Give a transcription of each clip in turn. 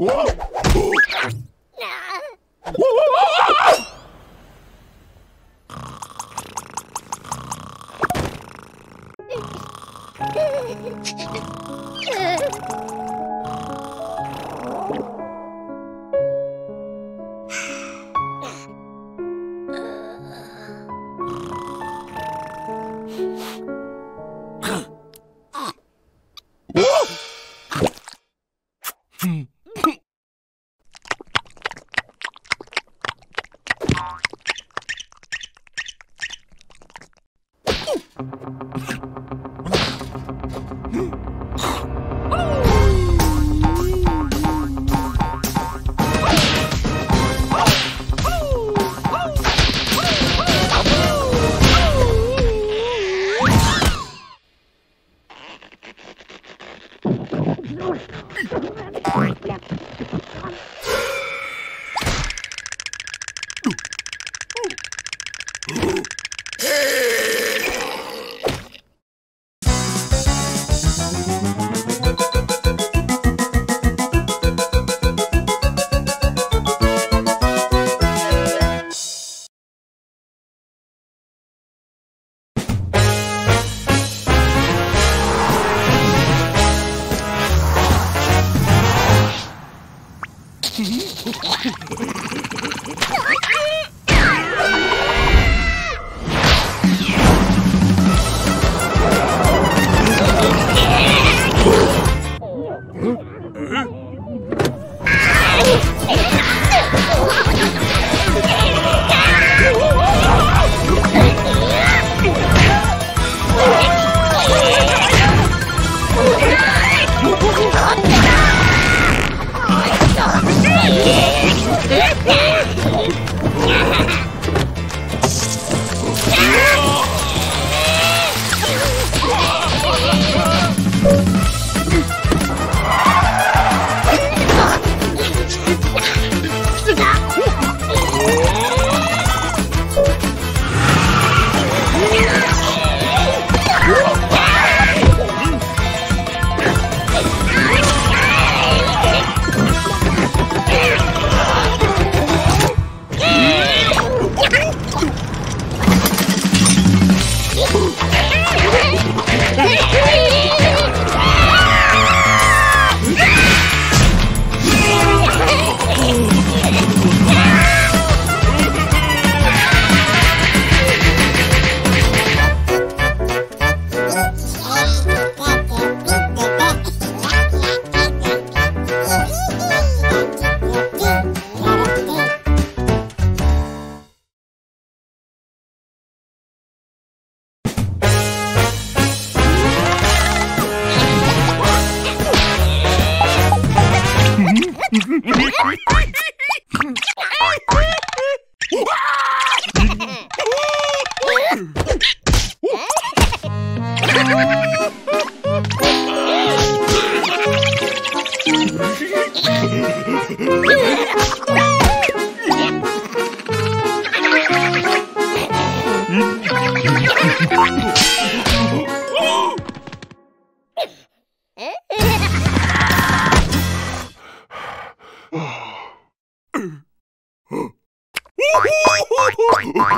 Whoa!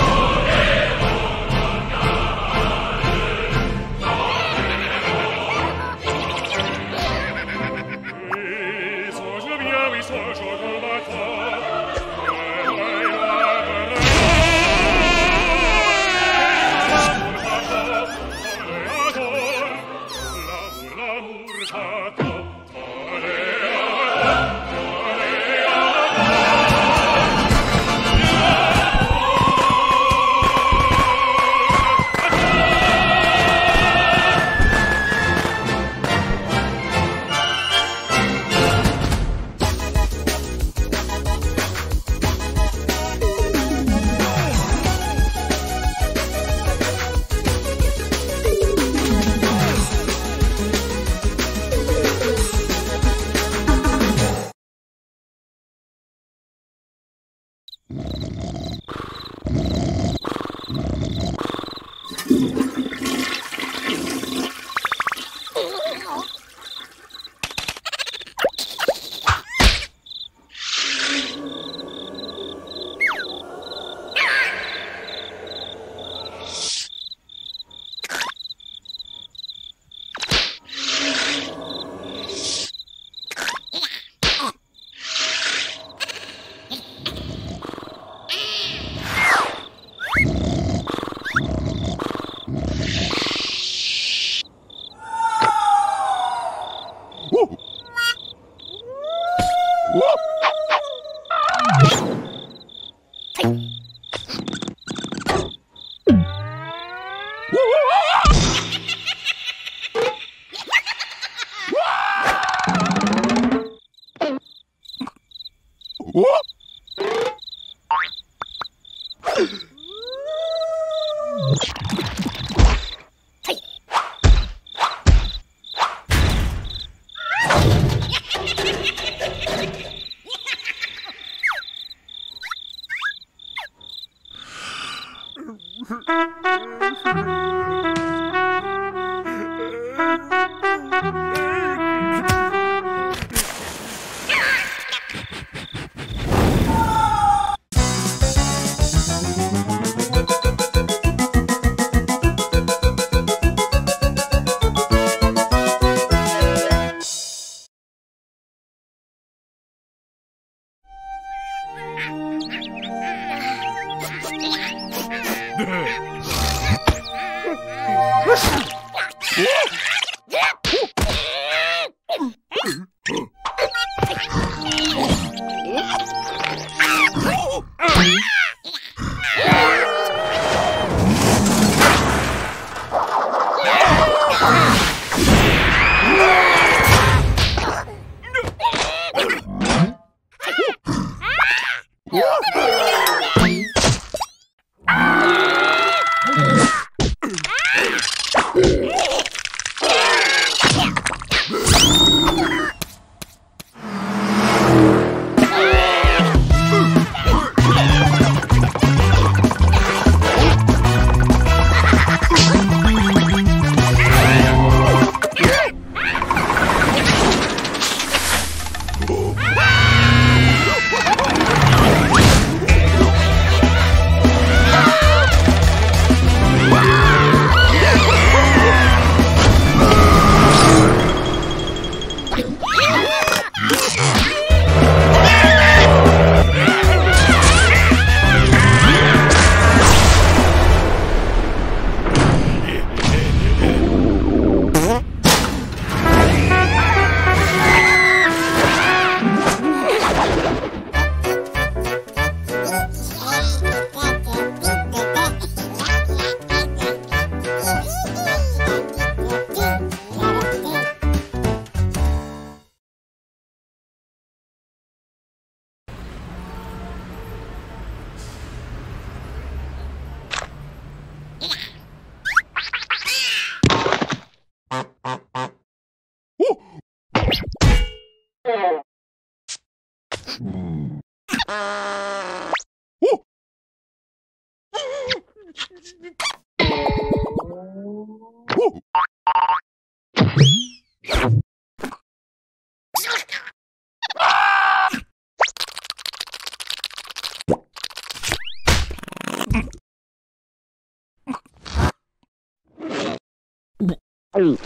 Oh. Ooh.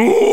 Ooh!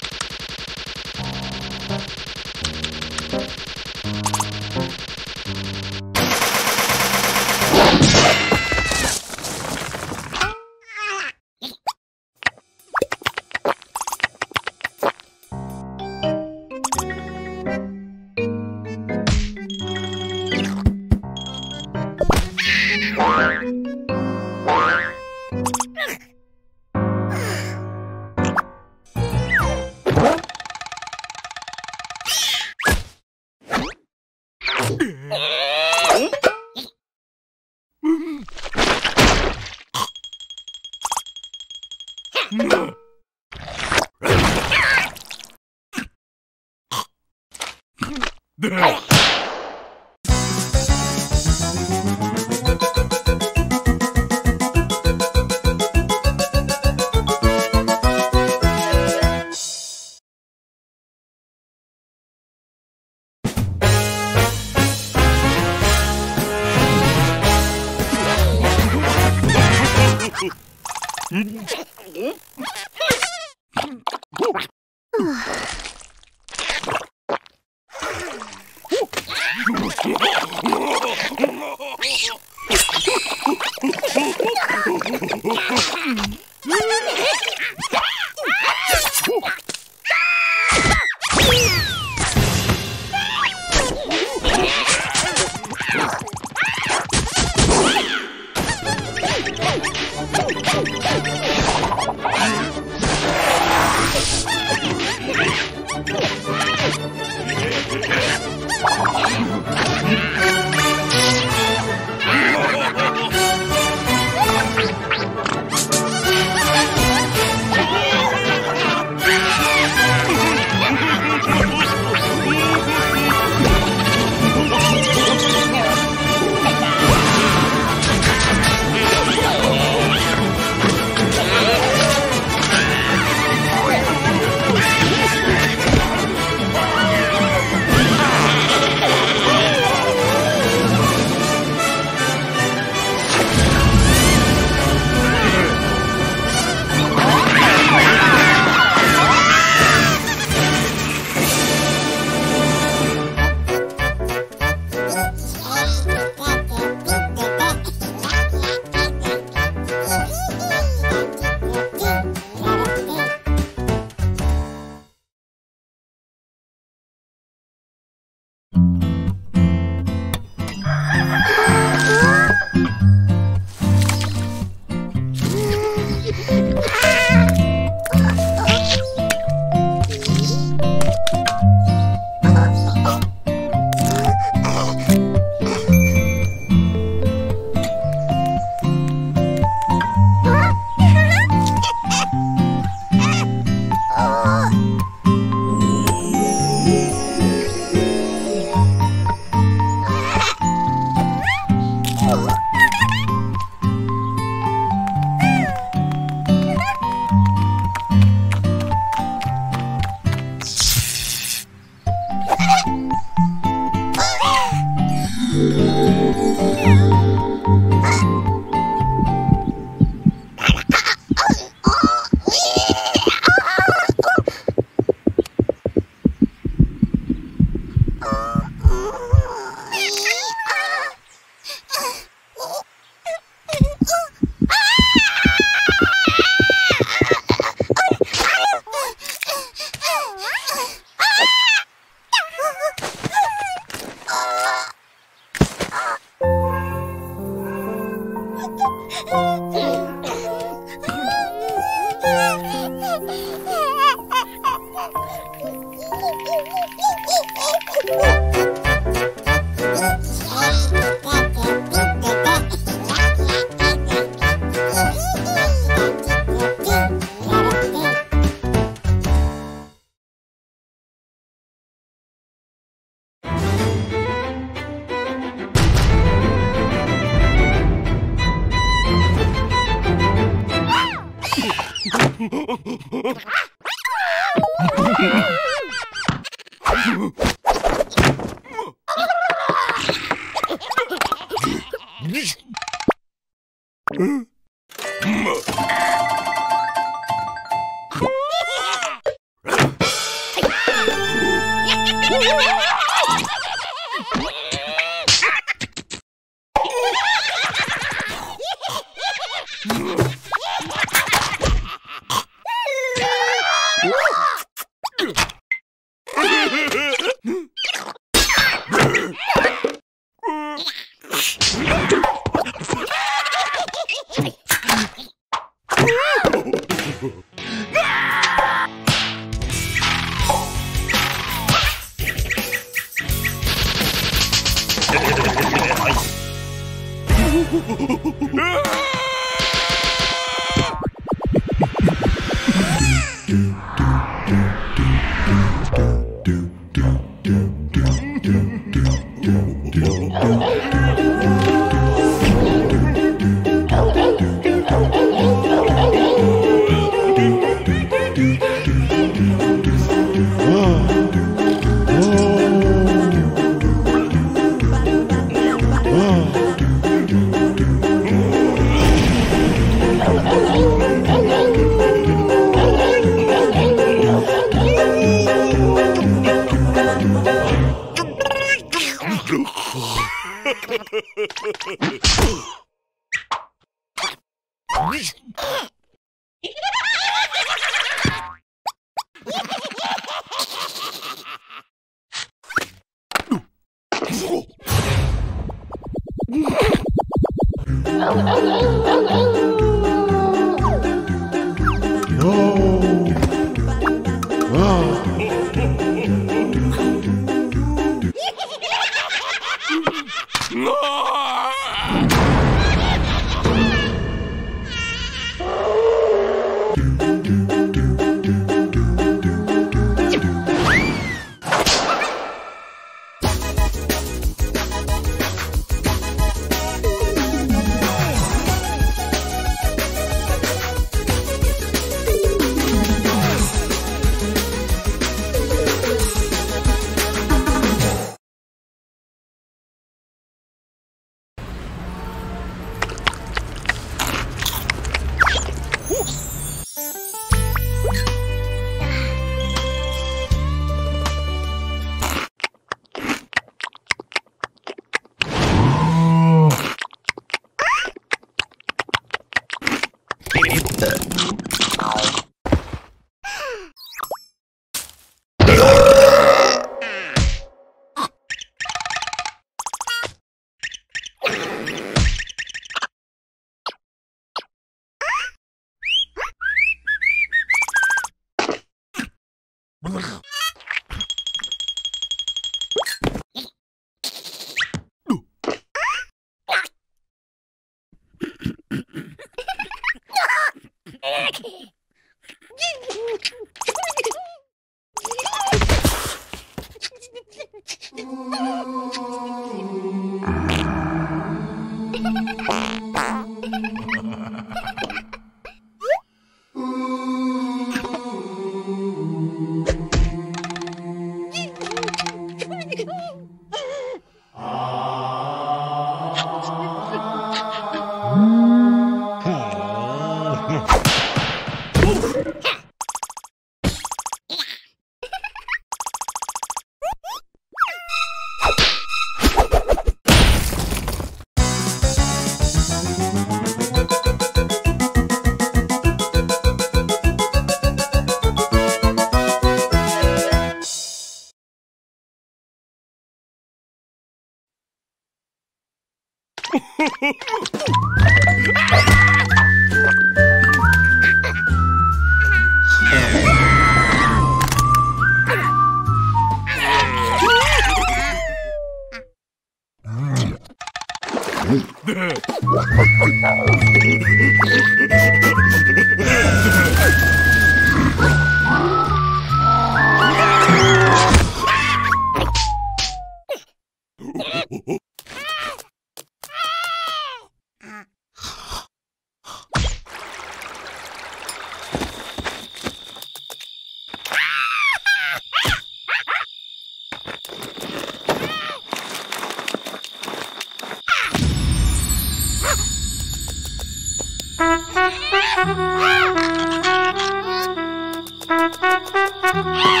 Ah!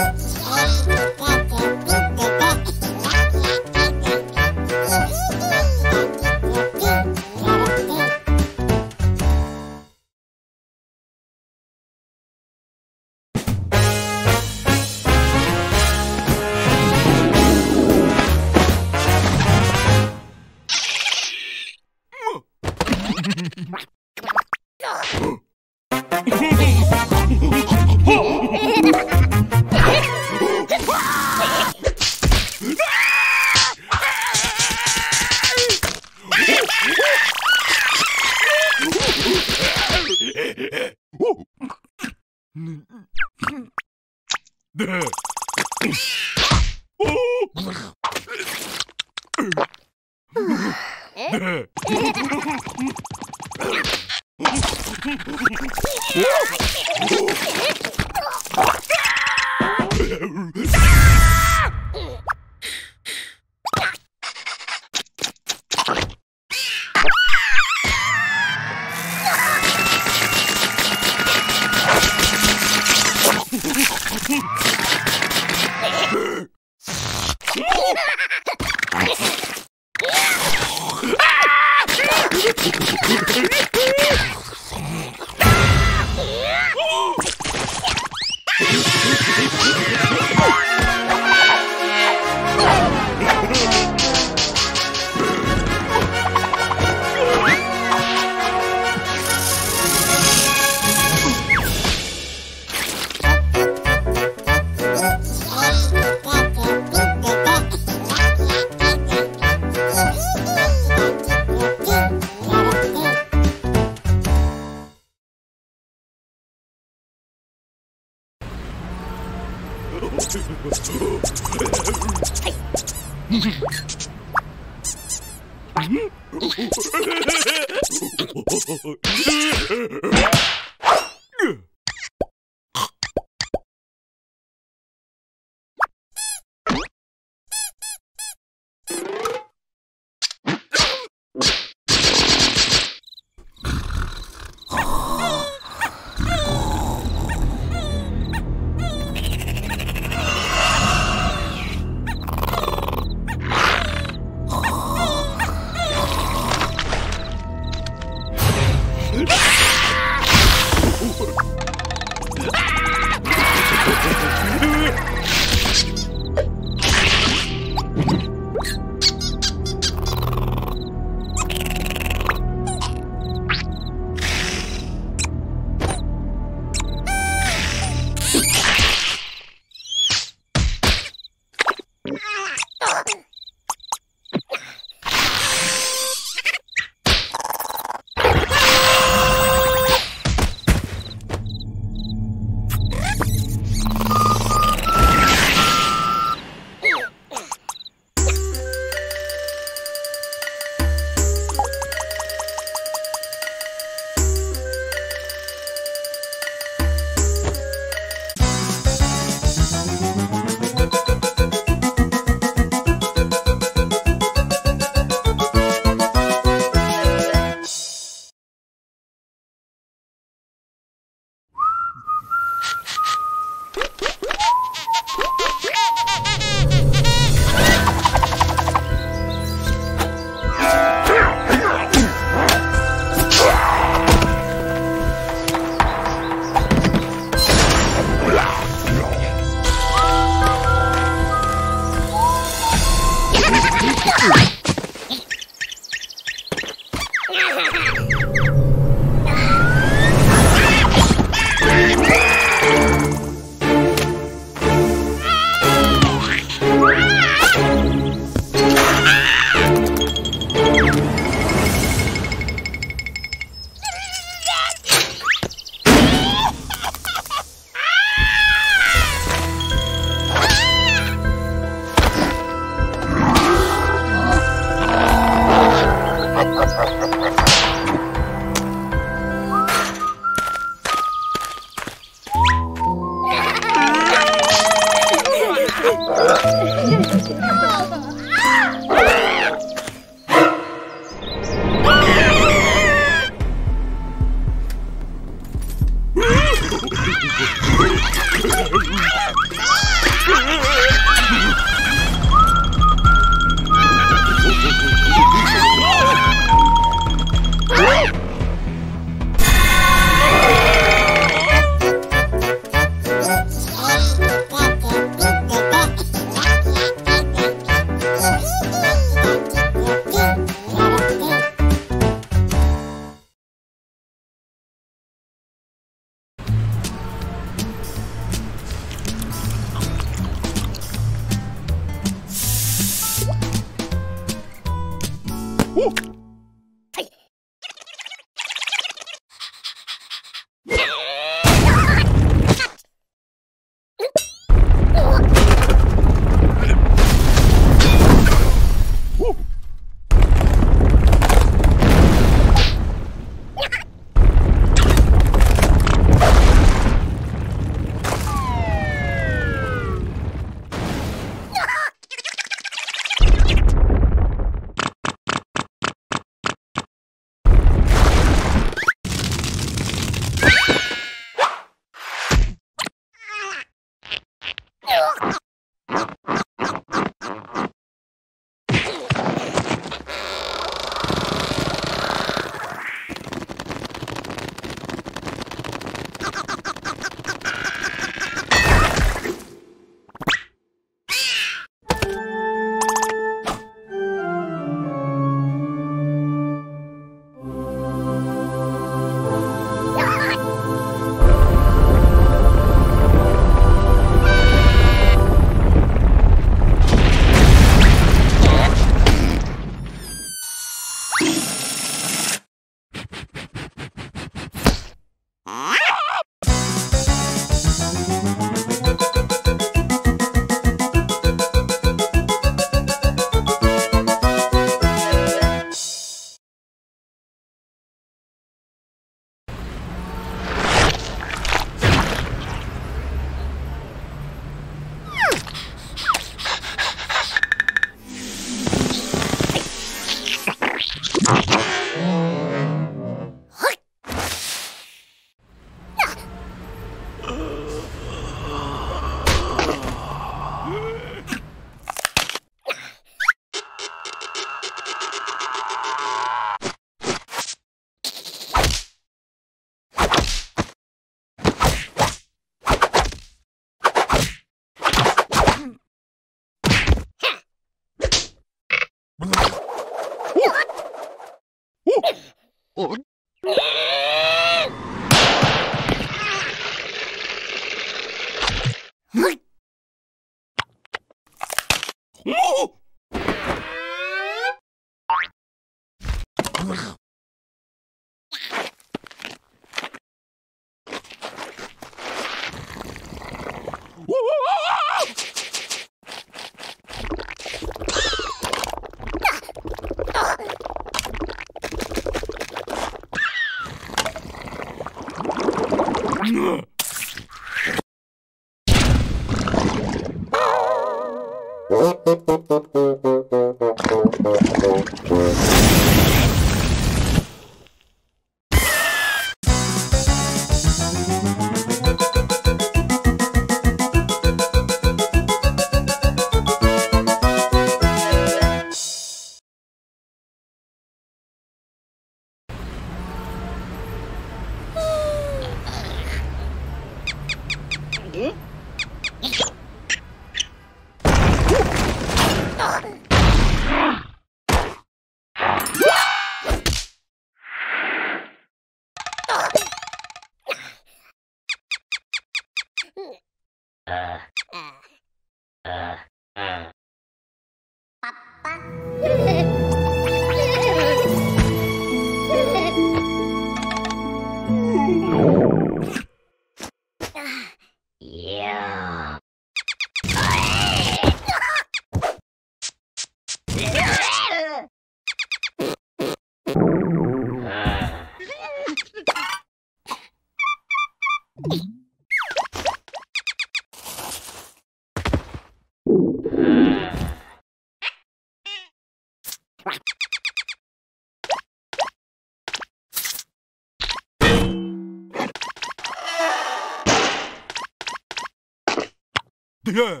yeah.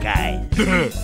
Guys.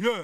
Yeah.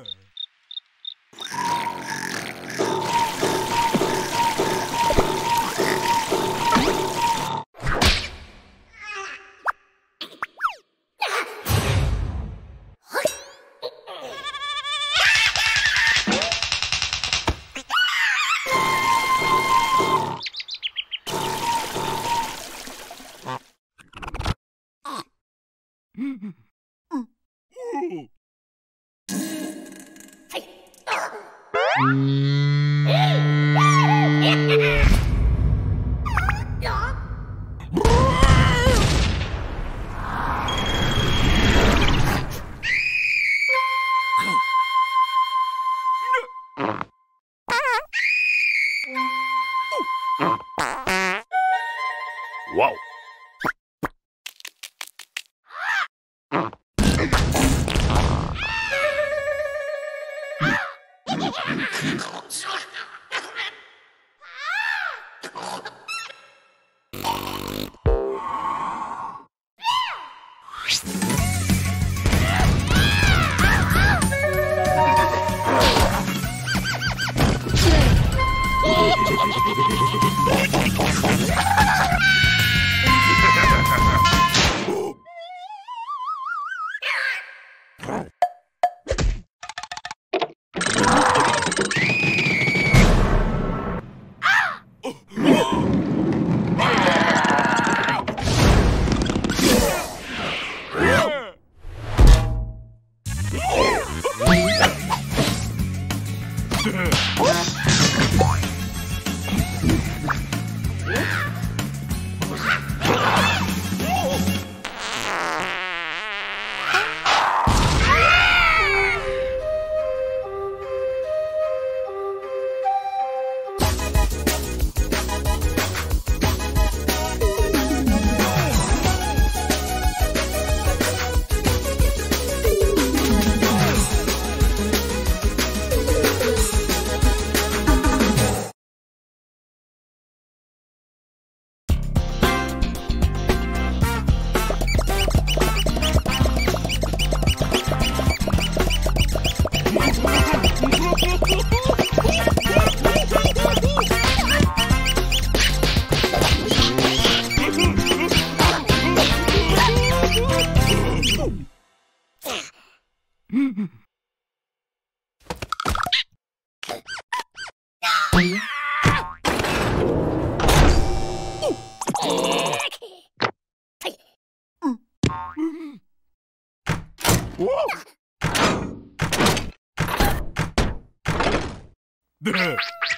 Bleh.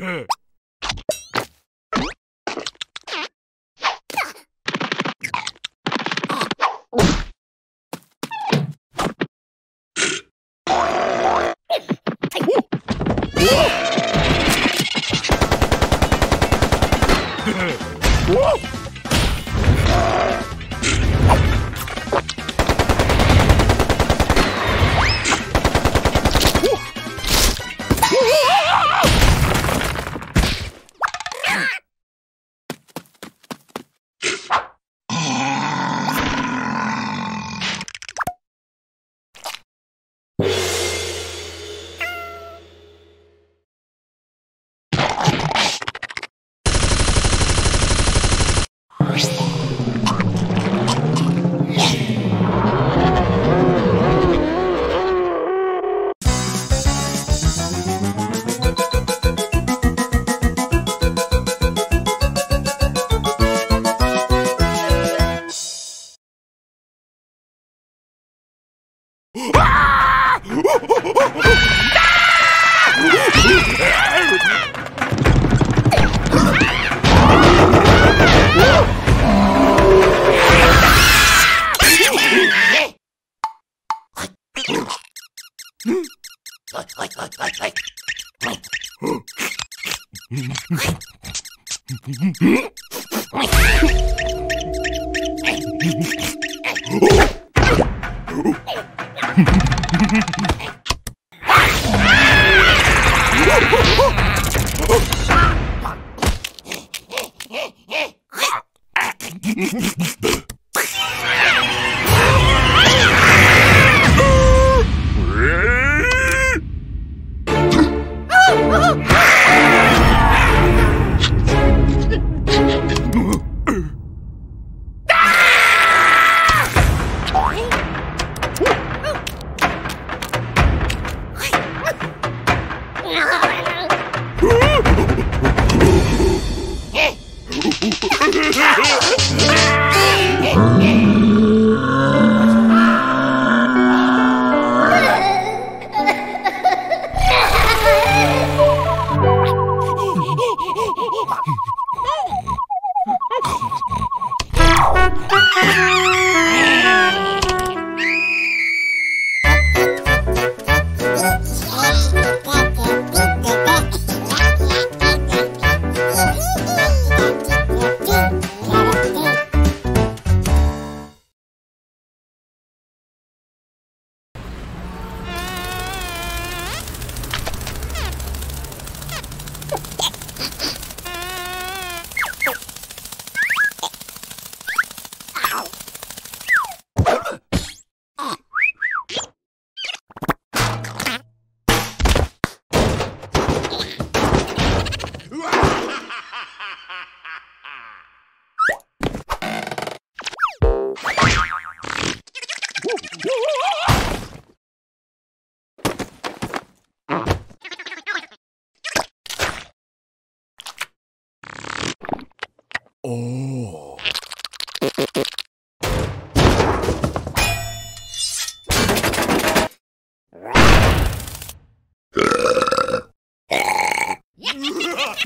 で。Whoa!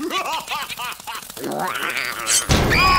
Ah!